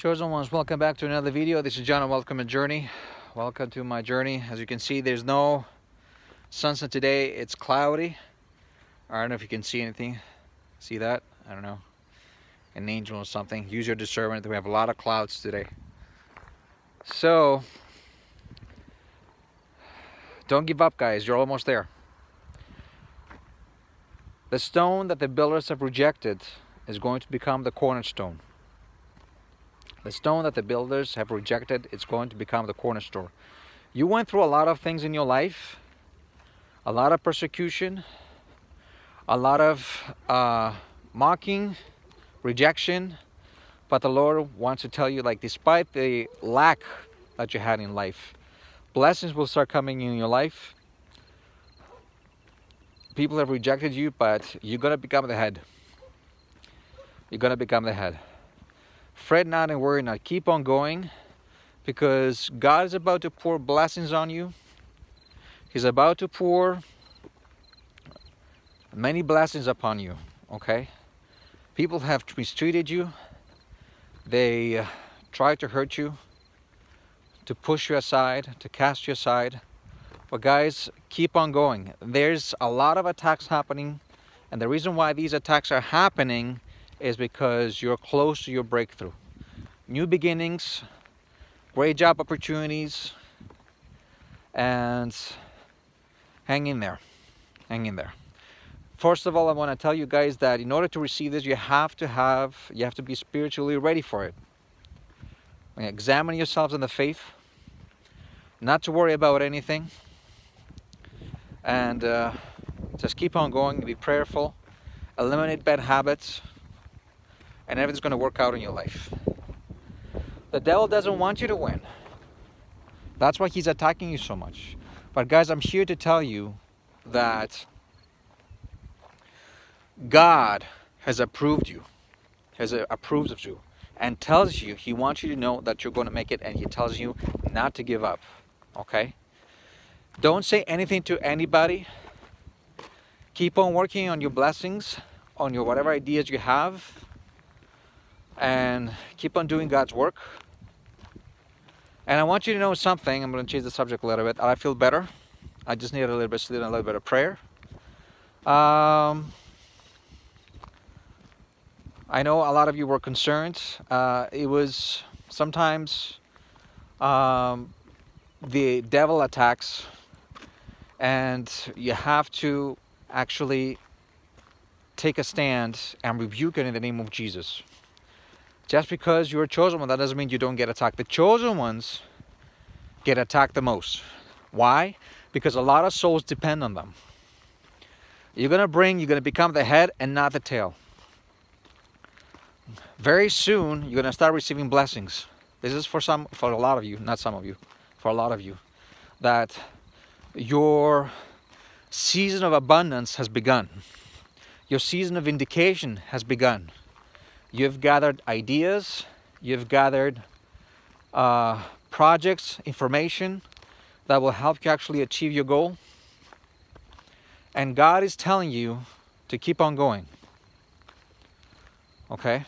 Chosen ones, welcome back to another video. This is John and welcome to Journey. Welcome to my journey. As you can see, there's no sunset today. It's cloudy. I don't know if you can see anything. See that? I don't know. An angel or something. Use your discernment. We have a lot of clouds today. So, don't give up, guys. You're almost there. The stone that the builders have rejected is going to become the cornerstone. The stone that the builders have rejected is going to become the cornerstone. You went through a lot of things in your life, a lot of persecution, a lot of uh, mocking, rejection, but the Lord wants to tell you, like, despite the lack that you had in life, blessings will start coming in your life. People have rejected you, but you're going to become the head. You're going to become the head. Fret not and worry not. Keep on going because God is about to pour blessings on you. He's about to pour many blessings upon you, okay? People have mistreated you. They uh, try to hurt you, to push you aside, to cast you aside. But guys, keep on going. There's a lot of attacks happening. And the reason why these attacks are happening is because you're close to your breakthrough. New beginnings, great job opportunities, and hang in there. Hang in there. First of all, I want to tell you guys that in order to receive this, you have to have, you have to be spiritually ready for it. Examine yourselves in the faith, not to worry about anything, and uh, just keep on going, be prayerful, eliminate bad habits, and everything's going to work out in your life. The devil doesn't want you to win. That's why he's attacking you so much. But guys, I'm here to tell you that God has approved you, has approved of you, and tells you, he wants you to know that you're going to make it, and he tells you not to give up, okay? Don't say anything to anybody. Keep on working on your blessings, on your whatever ideas you have, and keep on doing God's work. And I want you to know something. I'm going to change the subject a little bit. I feel better. I just need a little bit of sleep and a little bit of prayer. Um, I know a lot of you were concerned. Uh, it was sometimes um, the devil attacks, and you have to actually take a stand and rebuke it in the name of Jesus. Just because you're a chosen one, that doesn't mean you don't get attacked. The chosen ones get attacked the most. Why? Because a lot of souls depend on them. You're going to bring, you're going to become the head and not the tail. Very soon, you're going to start receiving blessings. This is for some, for a lot of you, not some of you, for a lot of you, that your season of abundance has begun. Your season of vindication has begun. You've gathered ideas, you've gathered uh, projects, information that will help you actually achieve your goal. And God is telling you to keep on going. Okay?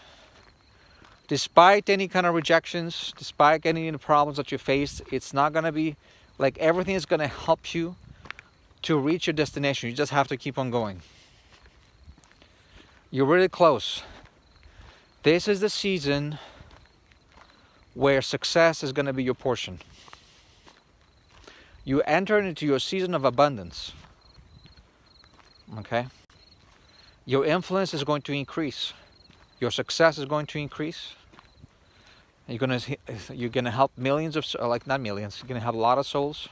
Despite any kind of rejections, despite any problems that you face, it's not going to be like everything is going to help you to reach your destination. You just have to keep on going. You're really close. This is the season where success is going to be your portion. You enter into your season of abundance. Okay? Your influence is going to increase. Your success is going to increase. You're gonna you're gonna help millions of like not millions. You're gonna have a lot of souls.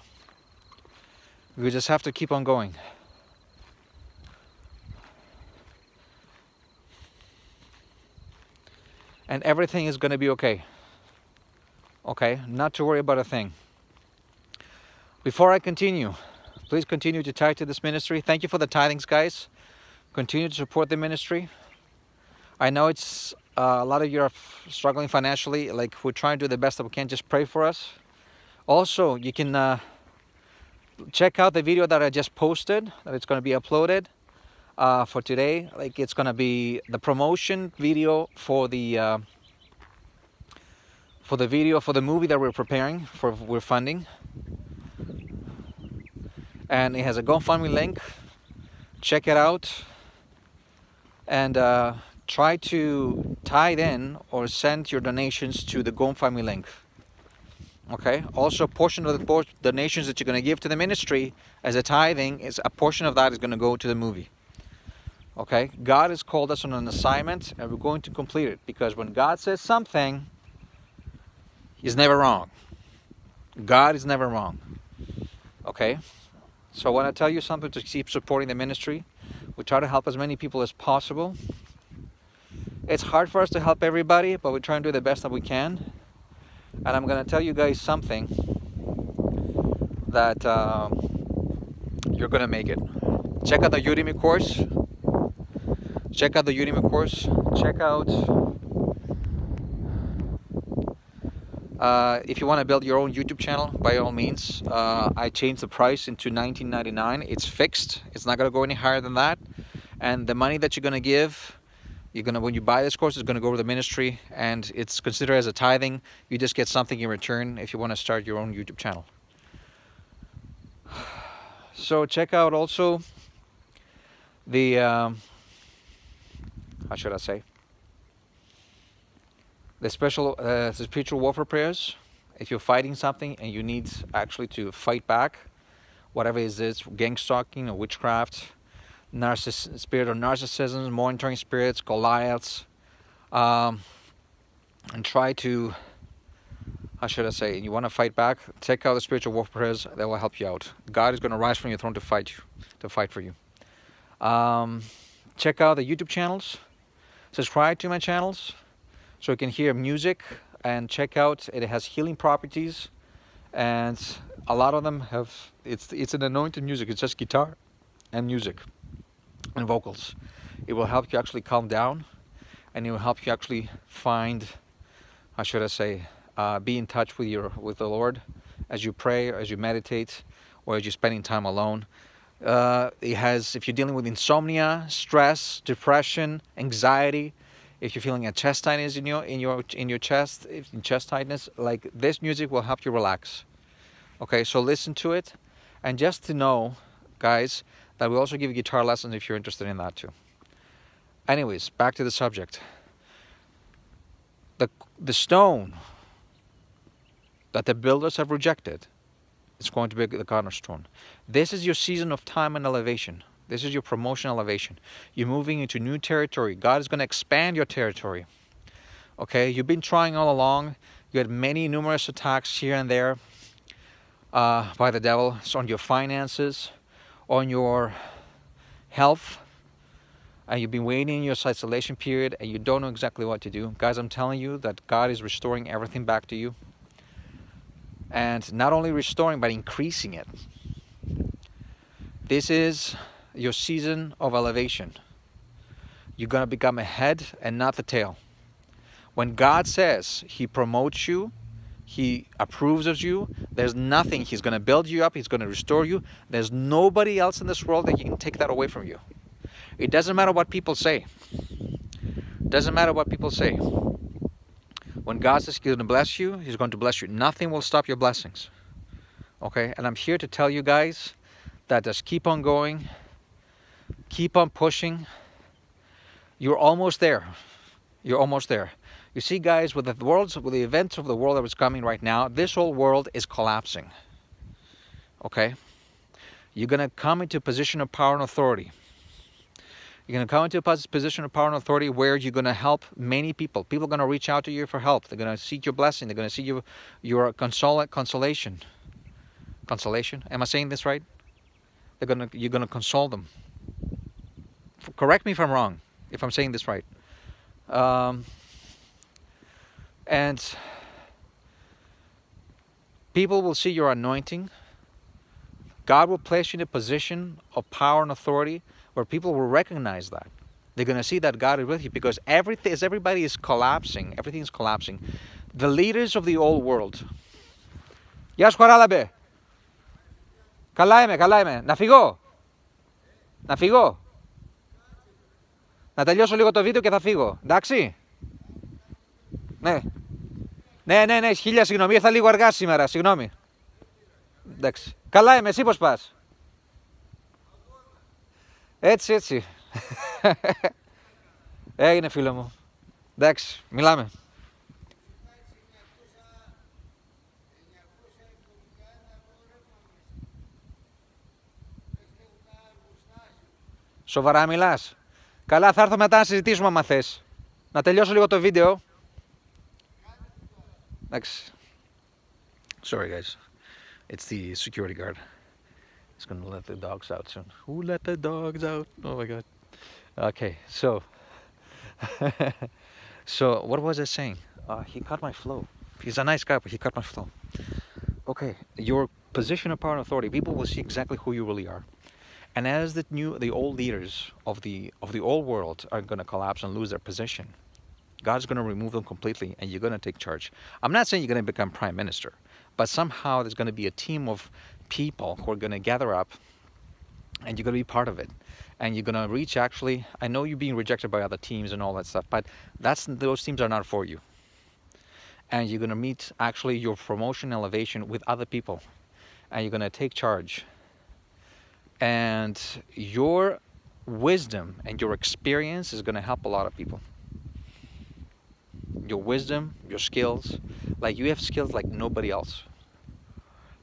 You just have to keep on going. And everything is going to be okay. Okay, not to worry about a thing. Before I continue, please continue to tithe to this ministry. Thank you for the tithings, guys. Continue to support the ministry. I know it's uh, a lot of you are struggling financially. Like we're trying to do the best that we can. Just pray for us. Also, you can uh, check out the video that I just posted. That it's going to be uploaded uh, for today. Like it's gonna be the promotion video for the uh, for the video for the movie that we're preparing for we're funding. And it has a GoFundMe link. Check it out. And uh, try to tie in or send your donations to the GoFundMe link. Okay? Also a portion of the donations that you're going to give to the ministry as a tithing is a portion of that is going to go to the movie okay? God has called us on an assignment and we're going to complete it because when god says something he's never wrong. God is never wrong. Okay? So i want to tell you something to keep supporting the ministry. We try to help as many people as possible. It's hard for us to help everybody but we try and do the best that we can. And i'm going to tell you guys something that um, you're going to make it. Check out the udemy course check out the Udemy course. Check out uh, if you want to build your own YouTube channel, by all means. Uh, I changed the price into 19.99. It's fixed. It's not going to go any higher than that. And the money that you're going to give, you're gonna when you buy this course, it's going to go to the ministry, and it's considered as a tithing. You just get something in return if you want to start your own YouTube channel. So check out also the. Um, how should I say? The special, uh, spiritual warfare prayers. If you're fighting something and you need actually to fight back, whatever it is this, gang stalking or witchcraft, narciss- spirit of narcissism, monitoring spirits, Goliaths, um, and try to, how should I say, you want to fight back, take out the spiritual warfare prayers, that will help you out. God is going to rise from your throne to fight you, to fight for you. Um, check out the YouTube channels subscribe to my channels so you can hear music and check out it has healing properties. And a lot of them have it's it's an anointed music. It's just guitar and music and vocals. It will help you actually calm down and it will help you actually find how should i say uh, be in touch with your with the lord as you pray or as you meditate or as you're spending time alone uh, it has, if you're dealing with insomnia, stress, depression, anxiety, if you're feeling a chest tightness in your in your in your chest, in chest tightness, like this music will help you relax. Okay, so listen to it, and just to know, guys, that we also give guitar lessons if you're interested in that too. Anyways, back to the subject. The the stone that the builders have rejected it's going to be the cornerstone. This is your season of time and elevation. This is your promotion elevation. You're moving into new territory. God is going to expand your territory. Okay, you've been trying all along. You had many numerous attacks here and there uh, by the devil it's on your finances, on your health, and you've been waiting in your isolation period and you don't know exactly what to do. Guys, I'm telling you that God is restoring everything back to you and not only restoring but increasing it. This is your season of elevation. You're going to become a head and not the tail. When God says He promotes you, He approves of you, there's nothing. He's going to build you up, He's going to restore you. There's nobody else in this world that can take that away from you. It doesn't matter what people say. It doesn't matter what people say. When God says He's going to bless you, He's going to bless you. Nothing will stop your blessings. Okay? And I'm here to tell you guys that just keep on going, keep on pushing. You're almost there. You're almost there. You see, guys, with the worlds, with the events of the world that is coming right now, this whole world is collapsing. Okay? You're going to come into a position of power and authority. You're going to come into a position of power and authority where you're going to help many people. People are going to reach out to you for help. They're going to seek your blessing. They're going to seek you, your consol consolation. Consolation? Am I saying this right? They're going to, you're going to console them. Correct me if I'm wrong, if I'm saying this right. Um, and people will see your anointing. God will place you in a position of power and authority where people will recognize that. They're going to see that God is with you because everything, as everybody is collapsing, everything is collapsing. The leaders of the old world. Γεια σου Χαράλαμπε. Καλά είμαι, καλά είμαι. Να φύγω. Να φύγω. Να τελειώσω λίγο το βίντεο και θα φύγω. Εντάξει; Ναι. Ναι, ναι, ναι, χίλια συγγνώμη, ήρθα λίγο αργά σήμερα, συγγνώμη. Εντάξει. Καλά είμαι, εσύ πώς πας; Έτσι, έτσι. Έγινε φίλο μου. Εντάξει, μιλάμε. Σοβαρά μιλάς. Καλά, θα έρθω μετά να συζητήσουμε άμα θες. Να τελειώσω λίγο το βίντεο. Εντάξει. Sorry guys. It's the security guard. He's gonna let the dogs out soon. Who let the dogs out? Oh my god. Okay, so so what was I saying? Uh, he cut my flow. He's a nice guy, but he cut my flow. Okay, your position of power and authority, people will see exactly who you really are. And as the new, the old leaders of the of the old world are going to collapse and lose their position, God's going to remove them completely, and you're going to take charge. I'm not saying you're going to become prime minister, but somehow there's going to be a team of people who are going to gather up and you're going to be part of it. And you're going to reach actually i know you're being rejected by other teams and all that stuff but that's those teams are not for you. And you're going to meet actually your promotion elevation with other people. And you're going to take charge. And your wisdom and your experience is going to help a lot of people. Your wisdom your skills like you have skills like nobody else.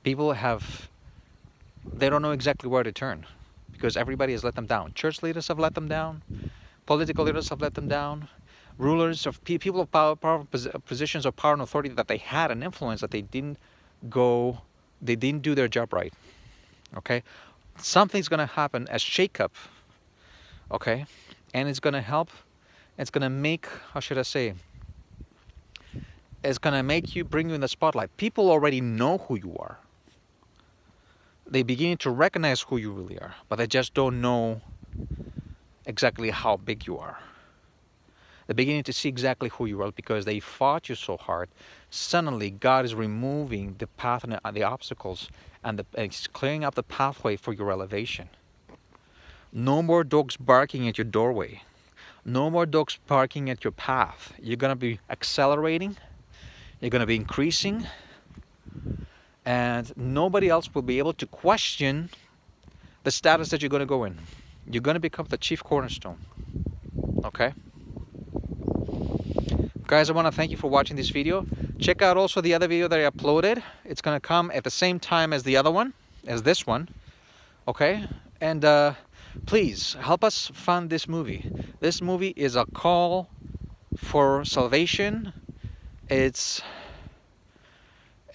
People have they don't know exactly where to turn because everybody has let them down. Church leaders have let them down. Political leaders have let them down. Rulers of people of power, power positions of power and authority that they had an influence that they didn't go, they didn't do their job right. Okay, something's going to happen as shake-up. Okay, and it's going to help. It's going to make, how should I say? It's going to make you bring you in the spotlight. People already know who you are they begin to recognize who you really are, but they just don't know exactly how big you are. They're beginning to see exactly who you are because they fought you so hard. Suddenly, God is removing the path and the obstacles and, the, and He's clearing up the pathway for your elevation. No more dogs barking at your doorway. No more dogs barking at your path. You're going to be accelerating. You're going to be increasing and nobody else will be able to question the status that you're going to go in. You're going to become the chief cornerstone. Okay? Guys, I want to thank you for watching this video. Check out also the other video that I uploaded. It's going to come at the same time as the other one, as this one. Okay? And uh, please help us fund this movie. This movie is a call for salvation. It's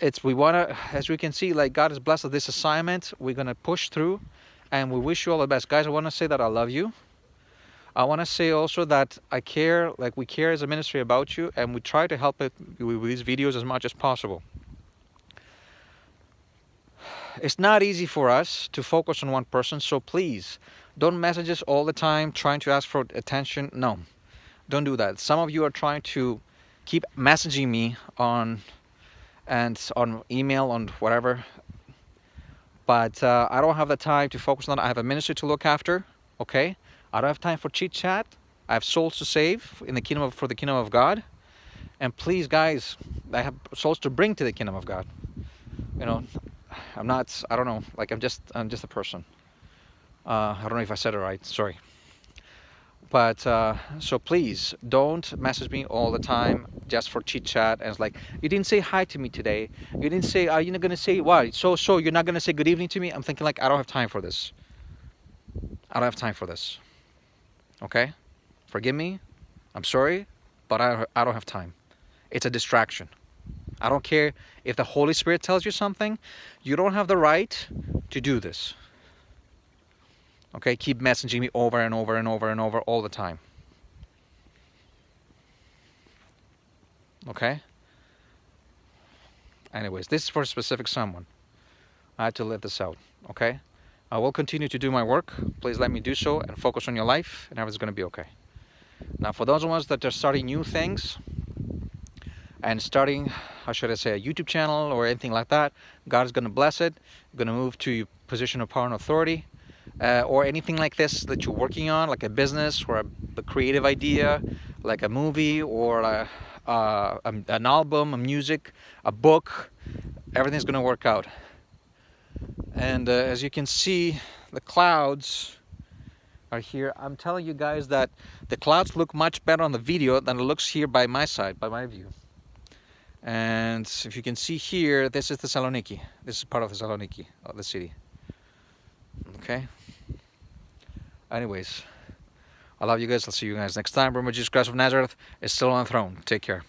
it's we want to as we can see like god has blessed this assignment. We're going to push through and we wish you all the best. Guys i want to say that i love you. I want to say also that i care like we care as a ministry about you and we try to help it with these videos as much as possible. It's not easy for us to focus on one person so please don't message us all the time trying to ask for attention. No don't do that. Some of you are trying to keep messaging me on and on email on whatever. But uh, I don't have the time to focus on. I have a ministry to look after okay? I don't have time for chit chat. I have souls to save in the kingdom of, for the kingdom of God. And please guys I have souls to bring to the kingdom of God. You know I'm not I don't know. Like I'm just I'm just a person. Uh, I don't know if I said it right. Sorry. But uh, so please don't message me all the time just for chit chat and it's like you didn't say hi to me today. You didn't say are you not gonna say why? So so you're not gonna say good evening to me? I'm thinking like i don't have time for this. I don't have time for this. Okay? Forgive me. I'm sorry but i, I don't have time. It's a distraction. I don't care if the holy spirit tells you something you don't have the right to do this. Okay, keep messaging me over and over and over and over all the time. Okay? Anyways, this is for a specific someone. I had to let this out, okay? I will continue to do my work. Please let me do so and focus on your life and everything's gonna be okay. Now for those ones that are starting new things and starting, how should I say, a YouTube channel or anything like that, God is gonna bless it. You're gonna move to your position of power and authority uh, or anything like this that you're working on, like a business or a, a creative idea, like a movie or a, uh, an album, a music, a book. Everything's going to work out. And uh, as you can see, the clouds are here. I'm telling you guys that the clouds look much better on the video than it looks here by my side, by my view. And if you can see here, this is Thessaloniki. This is part of Thessaloniki, of the city. Okay? Anyways, I love you guys. I'll see you guys next time. Remember, Jesus Christ of Nazareth is still on the throne. Take care.